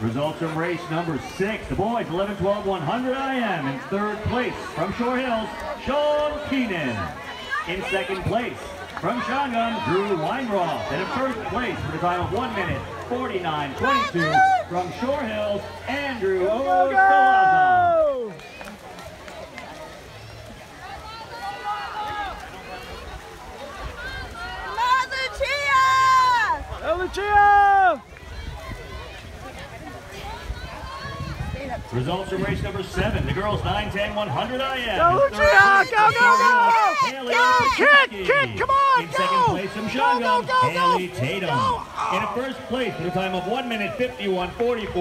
Results from race number six. The boys 11, 12, 100 IM. In third place from Shore Hills, Sean Keenan. In second place from Shotgun, Drew Weinroth. And in first place with a time of 1 minute 49.22 from Shore Hills, Andrew Ostalaza. Lucia! Results from race number seven. The girls 9, 10, 100 IM. Go, In Lucia! Go, go, go! Haley Go, kid, kid, come on, In go! second place from Go, Shotgun, go, go, go! Haley Tatum. Go! In first place with a time of 1 minute 51.44.